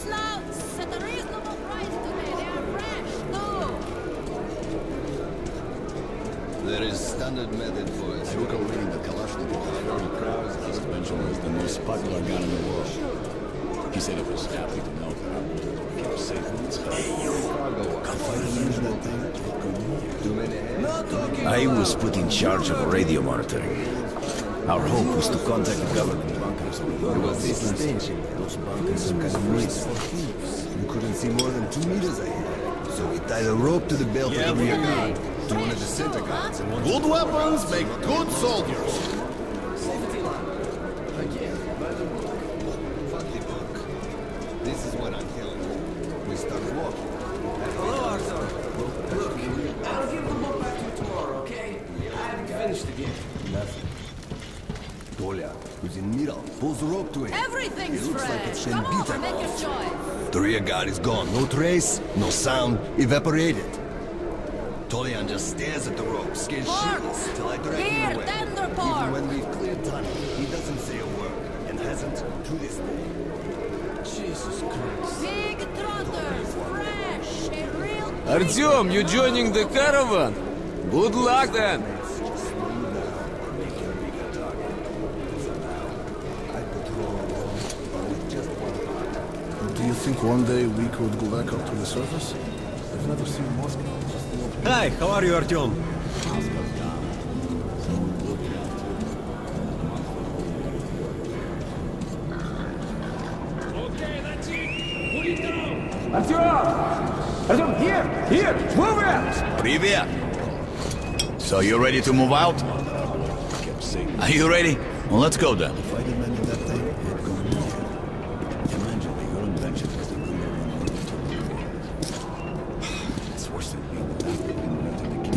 slouts at a reasonable price today. They are fresh, too. There is standard method for it. Luka reading that Kalashnikov is very proud of his suspension as the most popular gun in the world. He said it was happy to know that our military kept safe in its Hey, you! Come use that thing. Too many hands? I was put in charge of radio monitoring. Our hope was to contact the government bunkers. It was this extension. Those bunkers of for thieves. You couldn't see more than two meters ahead. So we tied a rope to the belt of the rear guard. To one of the center guards and one Good weapons make good soldiers. gone. No trace, no sound, evaporated. Tolian just stares at the rope, scared Pork! shitless, till I direct Here, him away. tender Even pork! when we've cleared tunnel, he doesn't say a word, and hasn't to this day. Jesus Christ. Big trotters, fresh, a real... Артем, you joining the caravan? Good luck then. think one day we could go back up to the surface? I've never seen Moscow. Just the open Hi, how are you, Artyom? Привет! So you ready to move out? kept saying. Are you ready? Well, let's go then.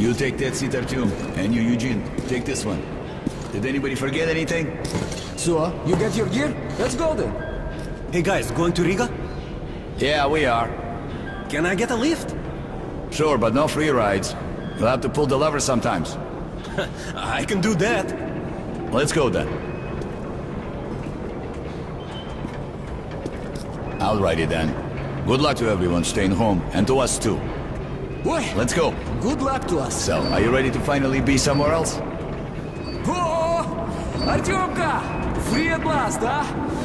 You take that seat, Artyom, and you, Eugene, take this one. Did anybody forget anything? So, uh, you get your gear? Let's go then. Hey guys, going to Riga? Yeah, we are. Can I get a lift? Sure, but no free rides. You'll have to pull the lever sometimes. I can do that. Let's go then. Alrighty then. Good luck to everyone staying home, and to us too. Boy, Let's go. Good luck to us. So, are you ready to finally be somewhere else? Oh, Artyomka! Free at last, huh?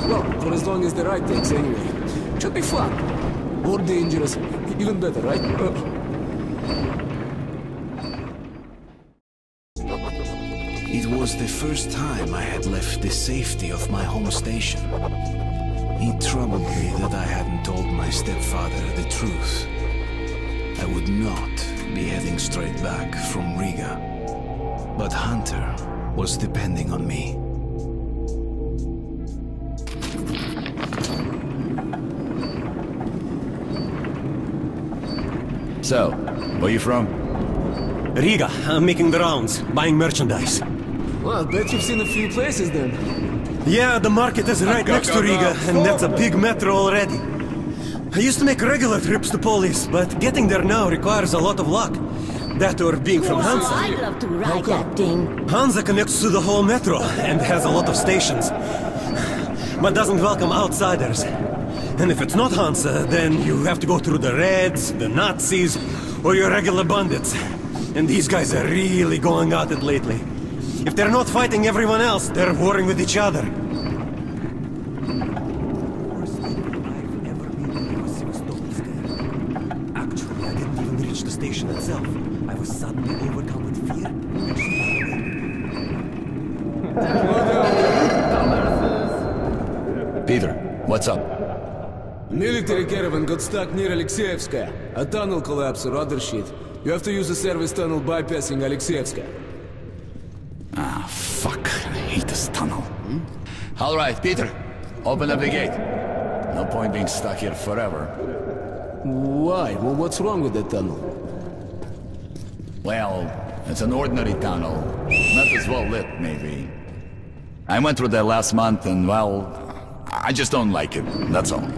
Well, for as long as the ride takes anyway. Should be fun. Or dangerous. Even better, right? Uh, It was the first time I had left the safety of my home station. It troubled me that I hadn't told my stepfather the truth. I would not be heading straight back from Riga. But Hunter was depending on me. So, where you from? Riga, I'm making the rounds, buying merchandise. well, I bet you've seen a few places then. Yeah, the market is ah, right Go, next go, to go. Riga, and that's a big metro already. I used to make regular trips to Polis, but getting there now requires a lot of luck. That or being from Hansa. I'd love to ride that thing. Hansa connects to the whole metro and has a lot of stations, but doesn't welcome outsiders. And if it's not Hansa, then you have to go through the Reds, the Nazis, or your regular bandits. And these guys are really going at it lately. If they're not fighting everyone else, they're warring with each other. Caravan got stuck near Alexeyevskaya. A tunnel collapse or other shit. You have to use a service tunnel bypassing Alexeyevskaya. Ah, fuck. I hate this tunnel. All right, Peter. Open up the gate. No point being stuck here forever. Why? Well, what's wrong with that tunnel? Well, it's an ordinary tunnel. Not as well lit, maybe. I went through there last month and, well, I just don't like it. That's all.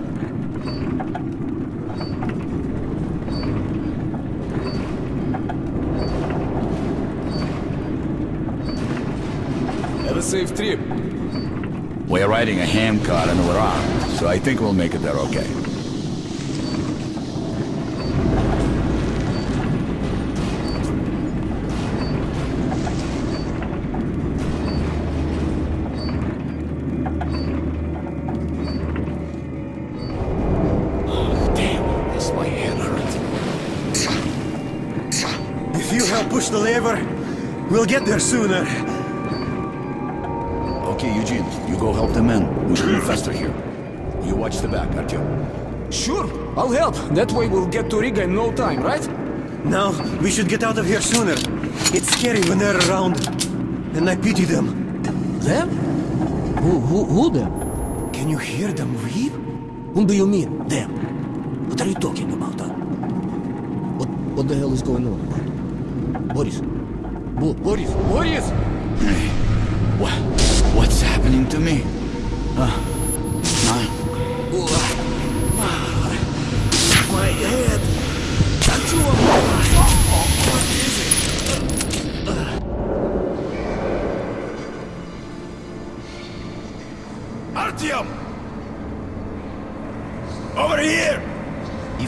safe trip. We're riding a handcar and we're armed, so I think we'll make it there okay. If you help push the lever, we'll get there sooner. Help. That way we'll get to Riga in no time, right? Now, we should get out of here sooner. It's scary when they're around. And I pity them. Them? Who, who, who them? Can you hear them weep? Whom do you mean, them? What are you talking about, huh? What, what the hell is going on? Boris? Bo Boris? Boris! Hey, what, what's happening to me? Uh, My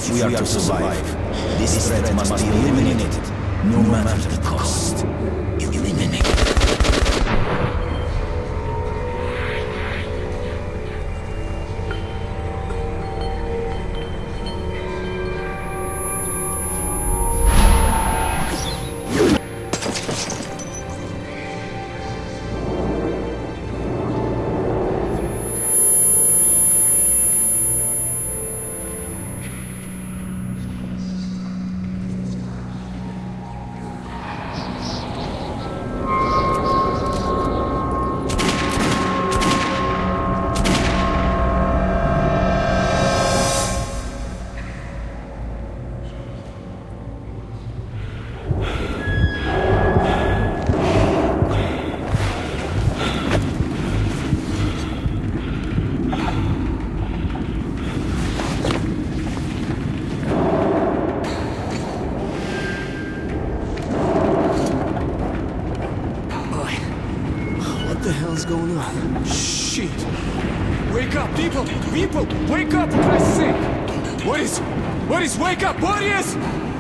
If we, are, to survive, this threat must be eliminated, no matter the cost. Eliminate. Wake up, people! People! Wake up, for Christ's sake! Boris! Boris, wake up! Boris!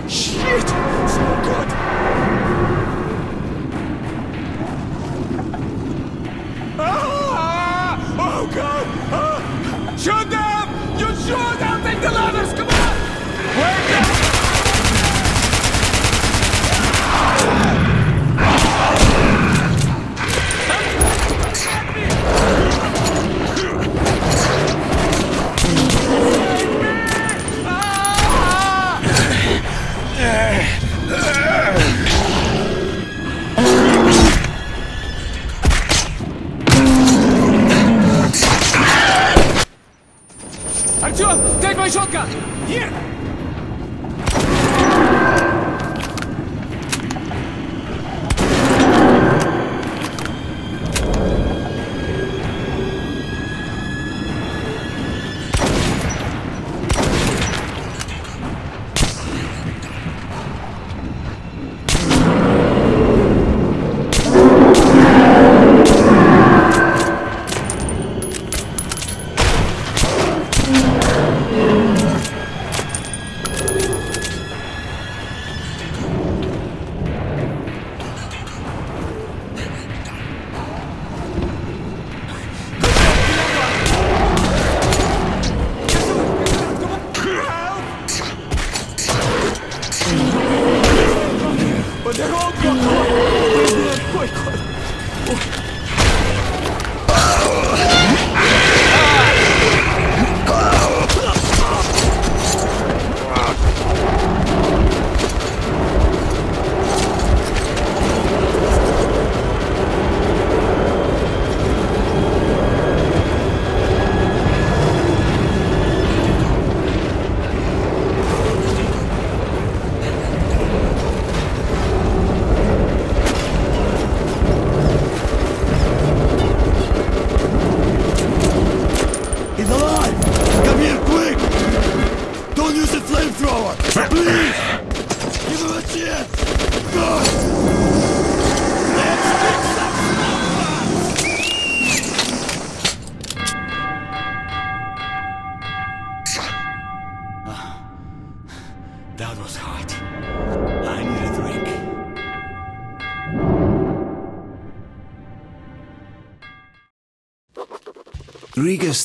Shit! It's no good! Shotgun! Here!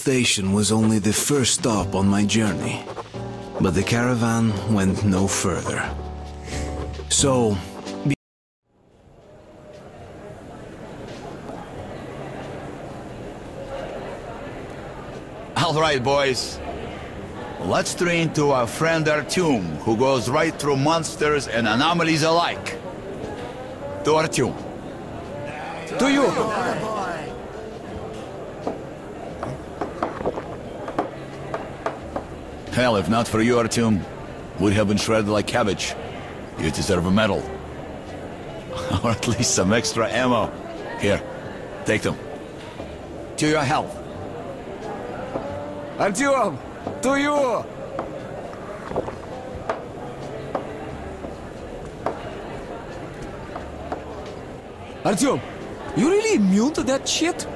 station was only the first stop on my journey, but the caravan went no further. So, All right, boys. Let's train to our friend Artyom, who goes right through monsters and anomalies alike. To Artyom. To you! Hell, if not for you, Artyom, would have been shredded like cabbage. You deserve a medal. or at least some extra ammo. Here, take them. To your health. Artyom! To you! Artyom, you really immune to that shit?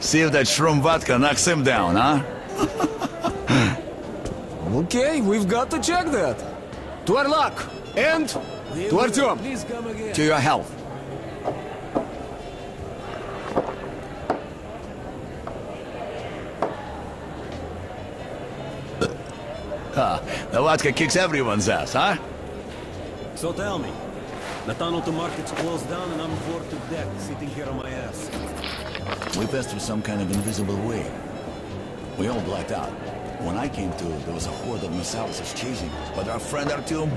See if that shroom vodka knocks him down, huh? Okay, we've got to check that. To our luck, and to Artyom, to your health. ah, the vodka kicks everyone's ass, huh? So tell me, the tunnel to market's closed down and I'm bored to death sitting here on my ass. We passed through some kind of invisible way. We all blacked out. When I came to, there was a horde of Nosalis chasing us, but our friend Artyom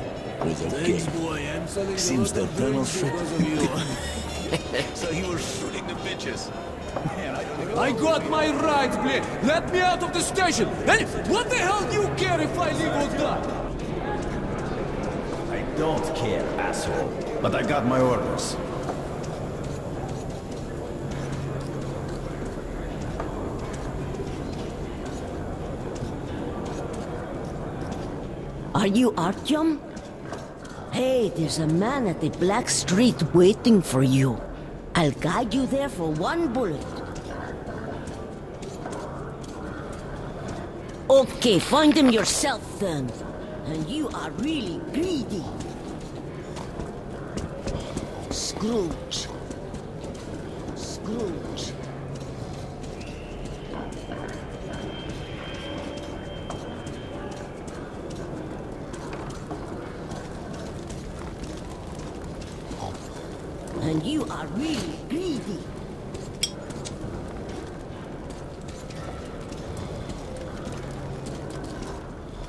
was okay. boy. I'm selling Seems the of tunnel drinks should- you. so he was shooting the bitches. Man, I I got my rights, blade. Let me out of the station. And what the hell do you care if I live or die? I don't care, asshole. But I got my orders. Are you Artyom? Hey, there's a man at the Black Street waiting for you. I'll guide you there for one bullet. Okay, find him yourself then. And you are really greedy. Scrooge. Scrooge. And you are really greedy.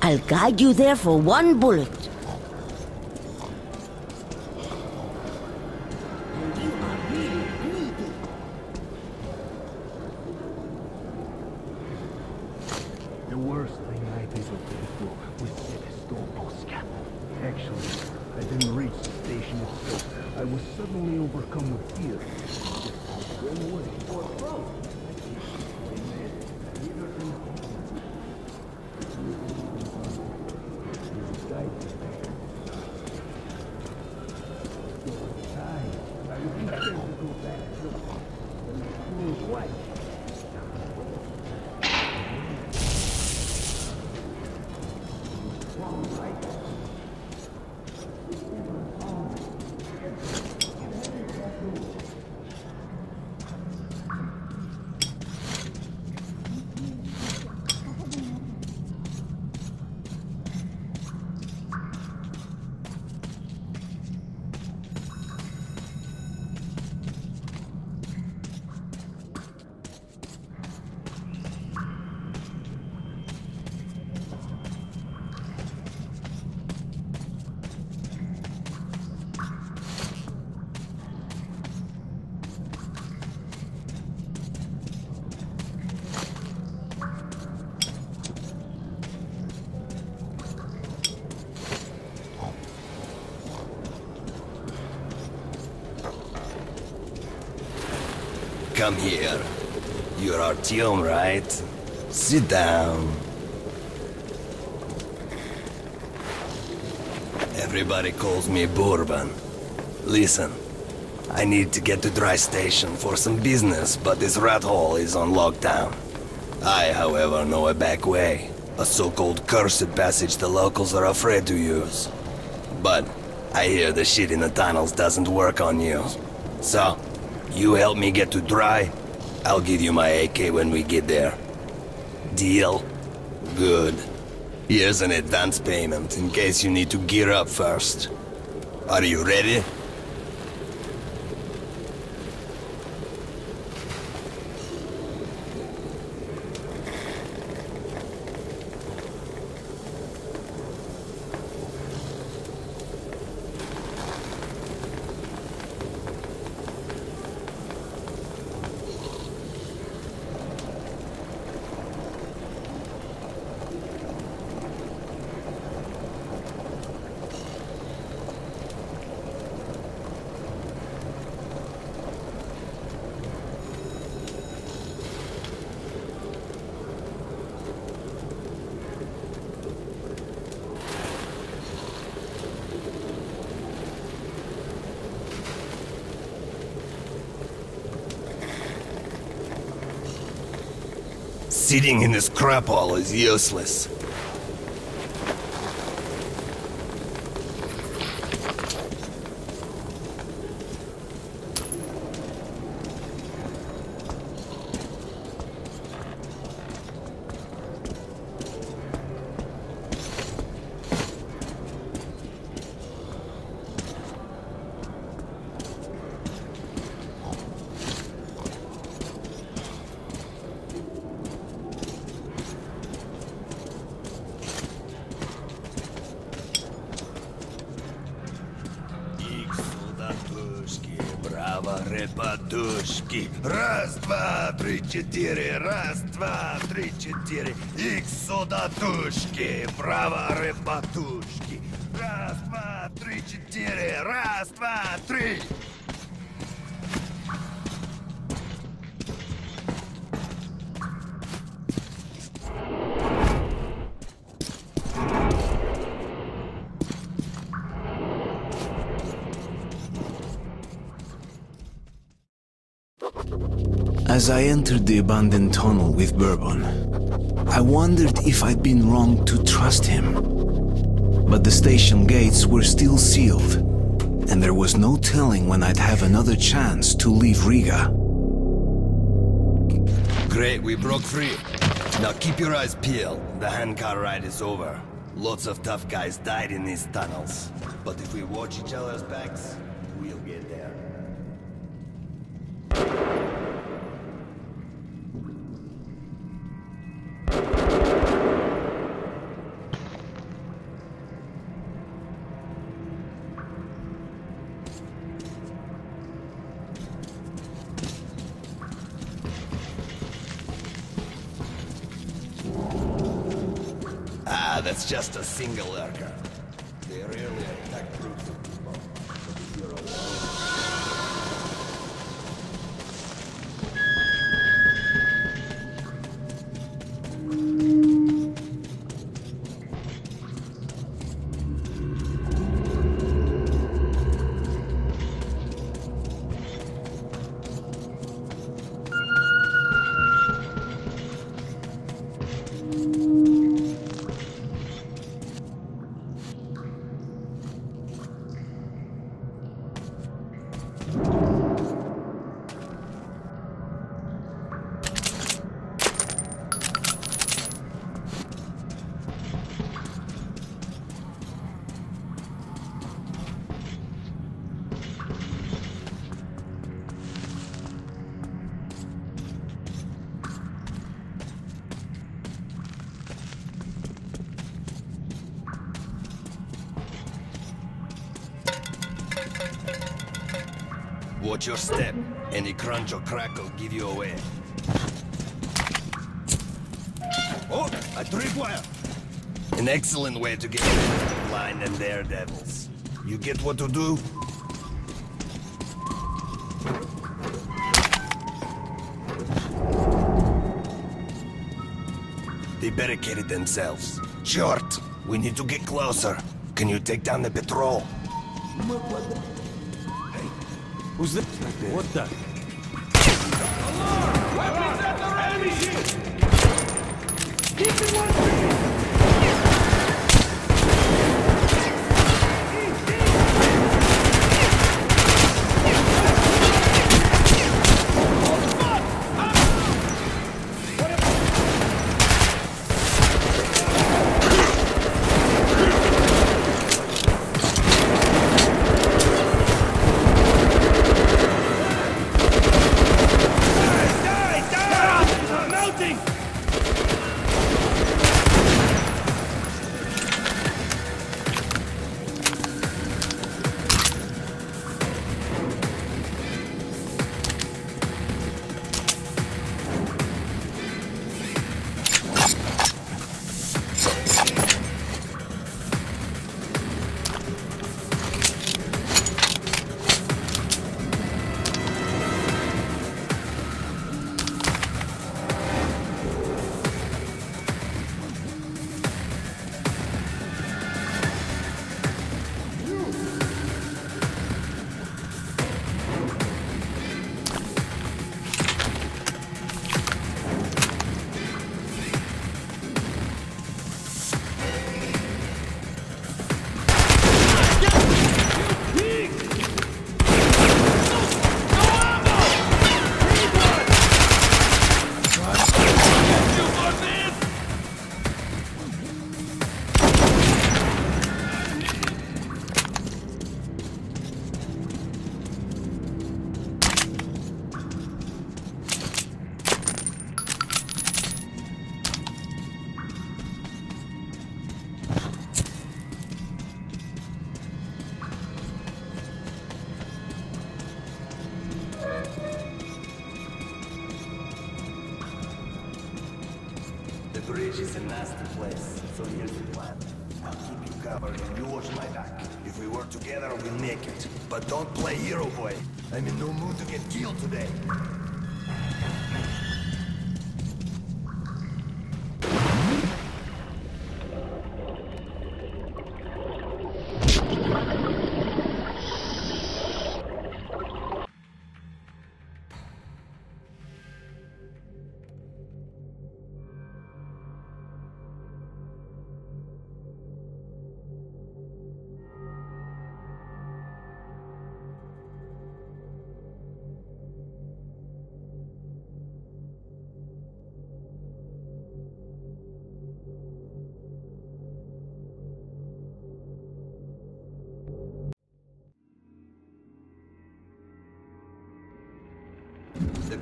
I'll guide you there for one bullet. Come here. You're Artyom, right? Sit down. Everybody calls me Bourbon. Listen, I need to get to Dry Station for some business, but this rat hole is on lockdown. I, however, know a back way. A so-called cursed passage the locals are afraid to use. But I hear the shit in the tunnels doesn't work on you. So, you help me get to Dry, I'll give you my AK when we get there. Deal? Good. Here's an advance payment in case you need to gear up first. Are you ready? Sitting in this crap hole is useless. Солдатушки, браво, репатушки. Раз, два, три, четыре. Раз, два, три, четыре. Их солдатушки, браво, репатушки. Раз, два, три, четыре. Раз, два, три. As I entered the abandoned tunnel with Bourbon, I wondered if I'd been wrong to trust him. But the station gates were still sealed, and there was no telling when I'd have another chance to leave Riga. Great, we broke free. Now keep your eyes peeled. The handcar ride is over. Lots of tough guys died in these tunnels. But if we watch each other's backs, Watch your step. Any crunch or crackle give you away. Oh, a tripwire! An excellent way to get blind and daredevils. You get what to do? They barricaded themselves. Short, we need to get closer. Can you take down the patrol? Who's this? What the? Mounting!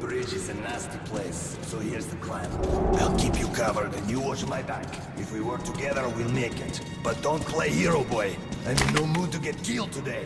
Bridge is a nasty place, so here's the plan. I'll keep you covered and you watch my back. If we work together, we'll make it. But don't play hero boy. I'm in no mood to get killed today.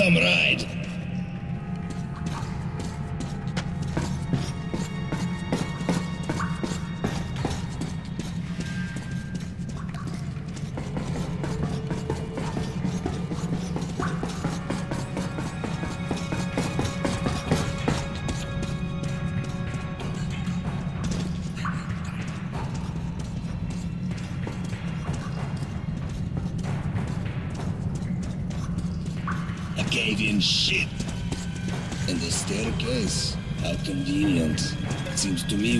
Some ride. To me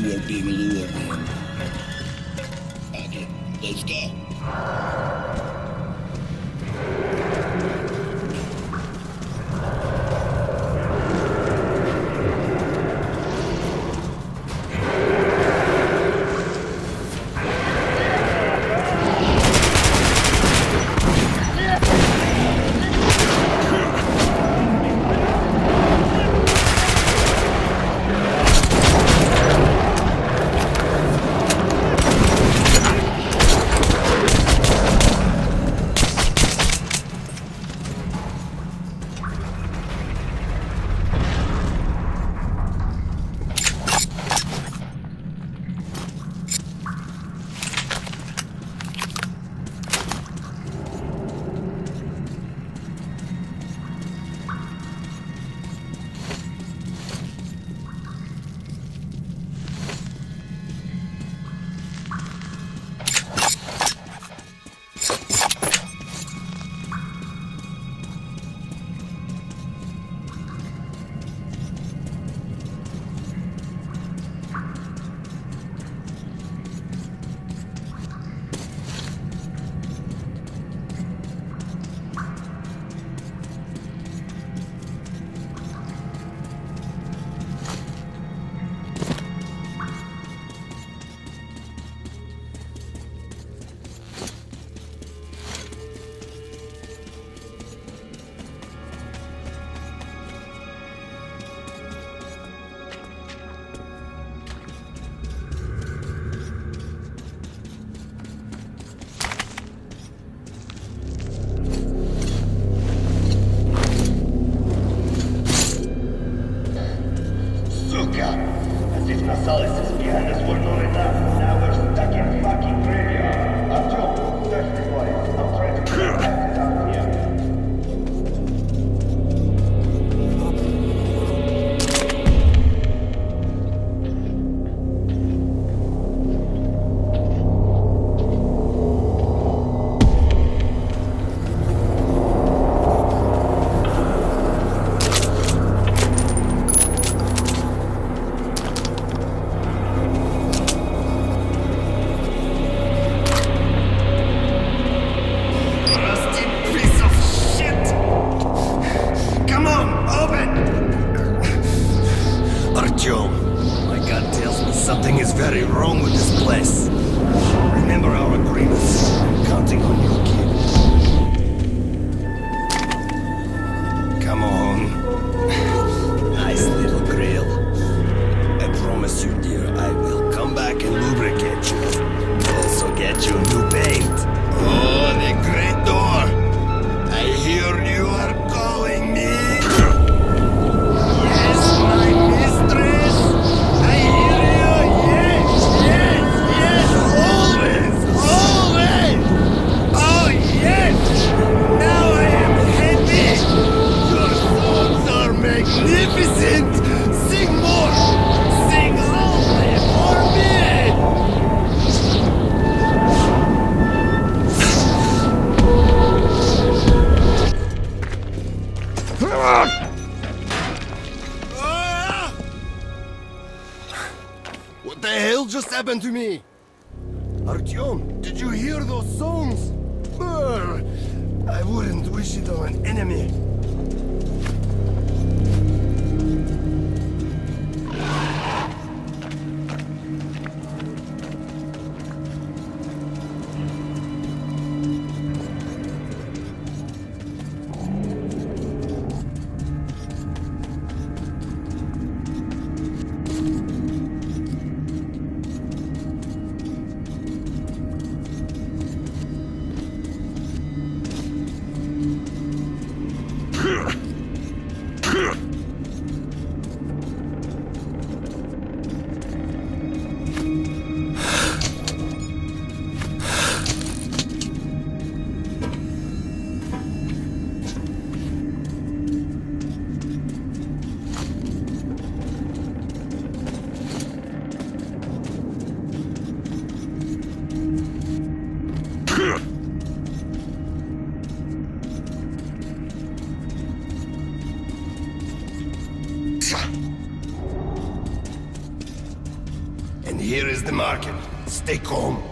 the market. Stay calm.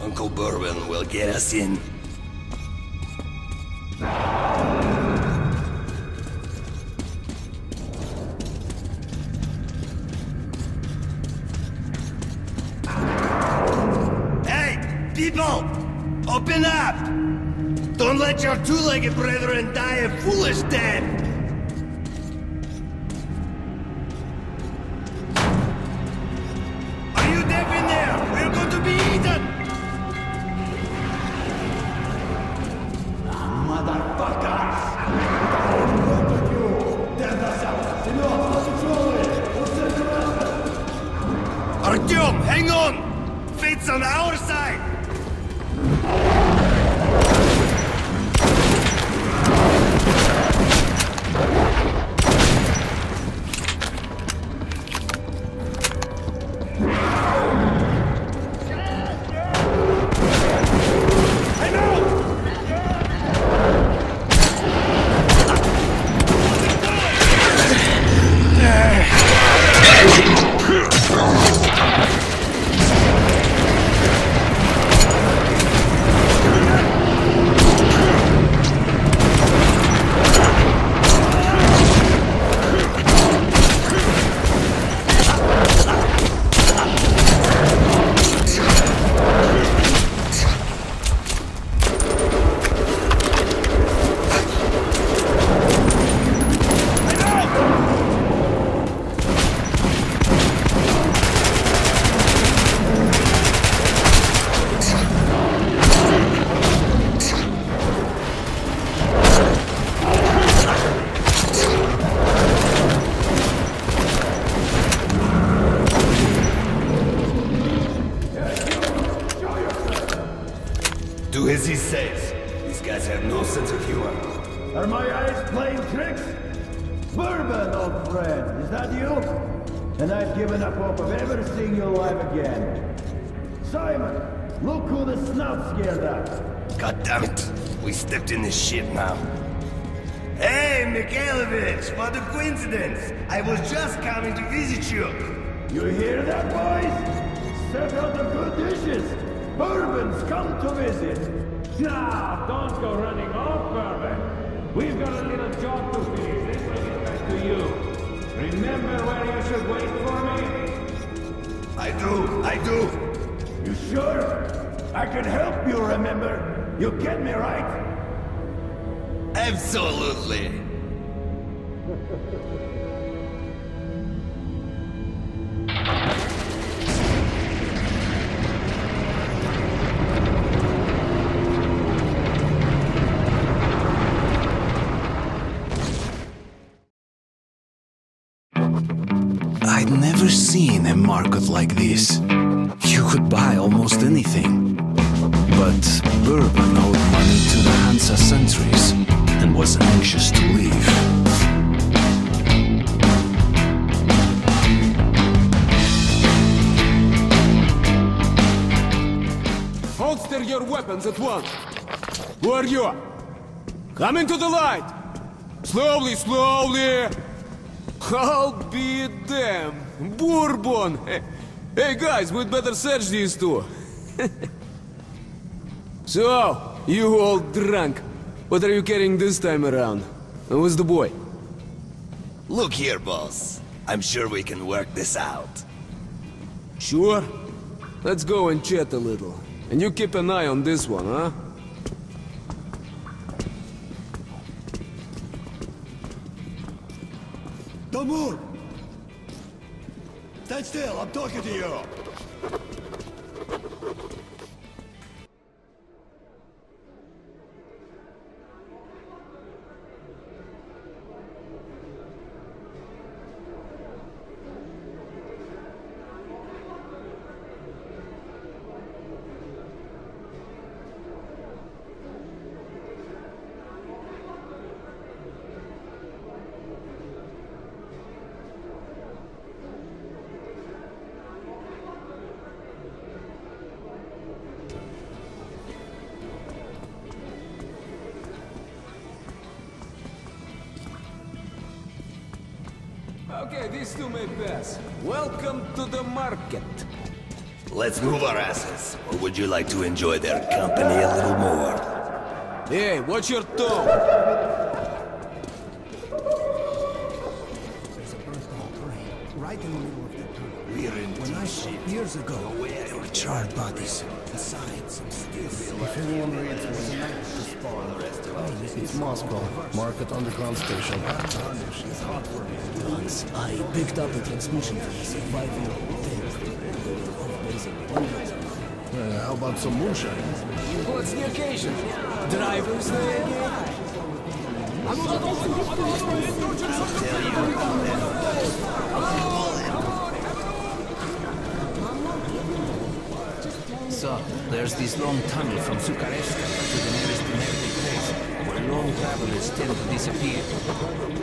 Uncle Bourbon will get us in. like this, you could buy almost anything. But Bourbon owed money to the Hansa sentries and was anxious to leave. Holster your weapons at once. Who are you? Come into the light! Slowly, slowly! I'll be damned! Bourbon! Hey guys, we'd better search these two. so, you all drunk. What are you carrying this time around? And where's the boy? Look here, boss. I'm sure we can work this out. Sure? Let's go and chat a little. And you keep an eye on this one, huh? Don't move! Stand still, I'm talking to you! Let's move our asses. Or would you like to enjoy their company a little more? Hey, watch your tone. There's a birthday parade right in the middle of the tunnel. We're in when I saw years ago, there were charred bodies inside some steel. If anyone reads what the night to spawn, it's Moscow. Market underground station. Once I picked up a transmission from a surviving about some moonshine? What's the occasion? Drivers there again? So, there's this long tunnel from Sukharevskaya to the nearest inhabited place, where long travelers tend to disappear.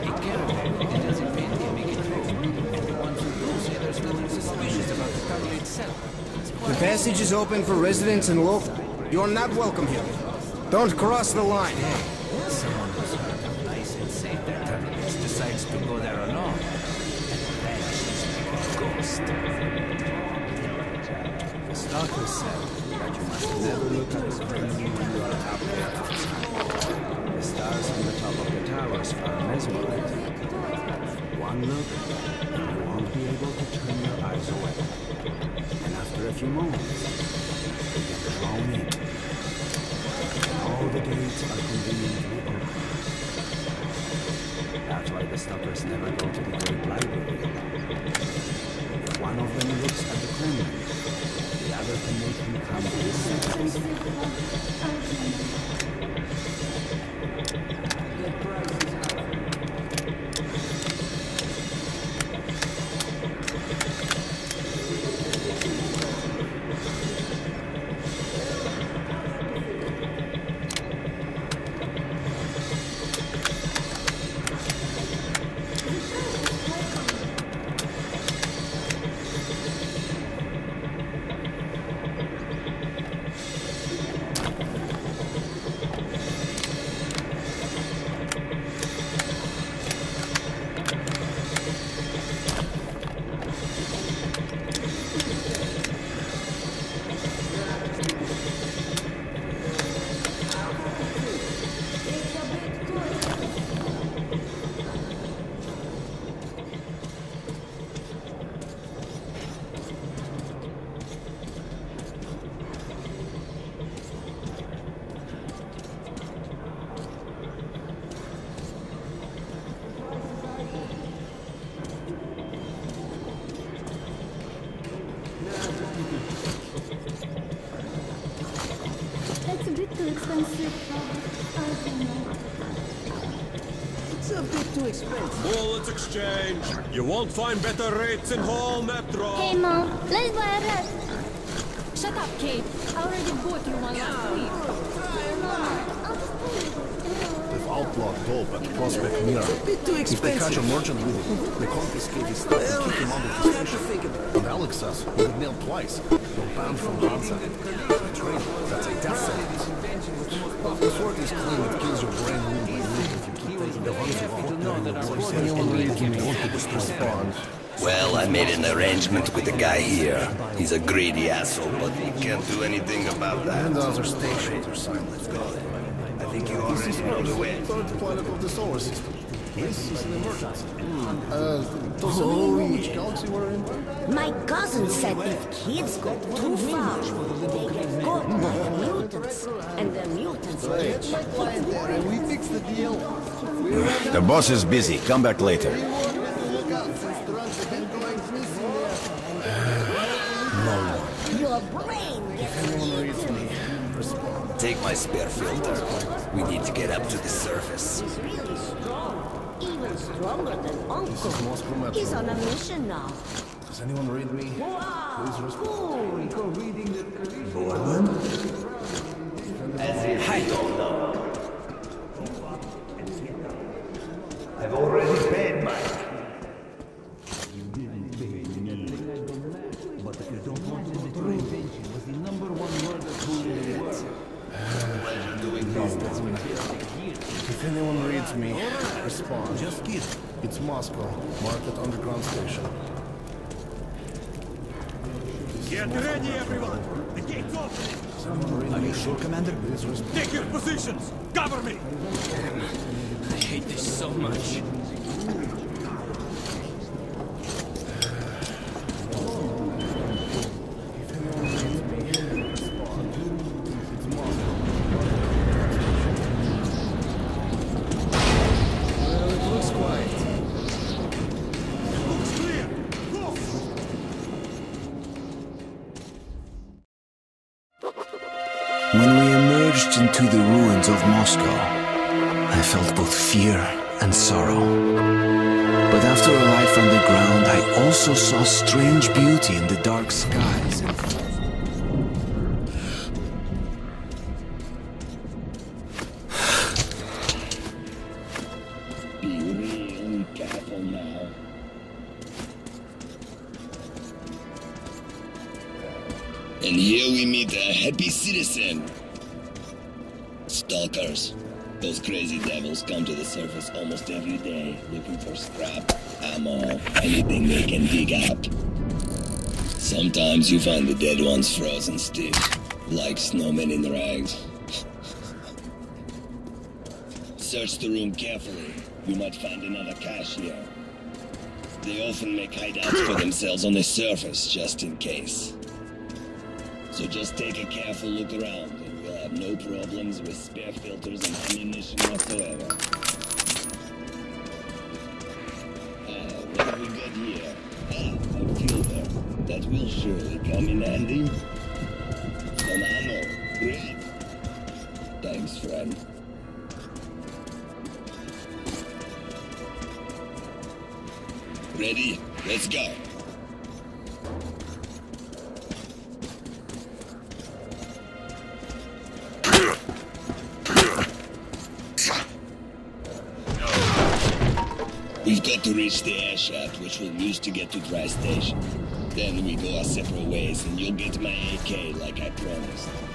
Be careful, because a pain can make it through. And ones who do say there's nothing suspicious about the tunnel itself. The passage is open for residents and local. You're not welcome here. Don't cross the line. Someone who's heard how nice and safe their tunnel is decides to go there alone. And vanishes like a ghost. The stalker said that you must never look at the screen when you are up there outside. The stars on the top of the towers are mesmerizing. One look, and you won't be able to turn your eyes away. Few moments, you get drawn in. All the gates are conveniently open. That's why the stalkers never go to the Great Library. If one of them looks at the Kremlin, the other can make him come to exchange. You won't find better rates in whole metro. Hey, Mom, let's buy a red. Shut up, Kate. I already bought you one last week. Mom, I'll just. They've outlawed dope at Prospekt Mira. If they catch a merchant with it, they confiscate his stuff and kick him out of the station. But Alex says he was nailed twice. You're banned from Hansa. Betrayal, that's a death sentence. The authorities claim it kills your brain wound if you keep taking Anyone reads me, just respond. Well, I made an arrangement with the guy here. He's a greedy asshole, but we can't do anything about that. And other stations are silent. Let's go. I think you already know the way. Third planet of the solar system. This is an emergency. Uh, does anyone know which galaxy we're in? My cousin said if kids go too far, they get caught by the mutants. And the mutants will It's my client there, and we fixed the deal. We're The boss is busy. Come back later. look out since drunks have been going missing there. Your brain gets Anyone reads me, respond. Take my spare filter. We need to get up to the surface. He's really strong. Even stronger than Uncle. is Moscow He's on a mission now. Does anyone read me? Wow, Please respond. cool. As if I don't know. Get ready, everyone! The gate's open! Are you sure, Commander? Take your positions! Cover me! I hate this so much. Also saw strange beauty in the dark skies. And here we meet a happy citizen. Stalkers. Those crazy devils come to the surface almost every day, looking for scrap, ammo, anything they can dig up. Sometimes you find the dead ones frozen stiff, like snowmen in rags. Search the room carefully. You might find another cache here. They often make hideouts for themselves on the surface, just in case. So just take a careful look around, and we'll have no problems with spare filters and ammunition whatsoever. Will come in handy. Some ammo. Great. Thanks, friend. Ready? Let's go. We've got to reach the air shaft, which we'll use to get to Dry Station. Then we go our separate ways, and you'll get my AK like I promised.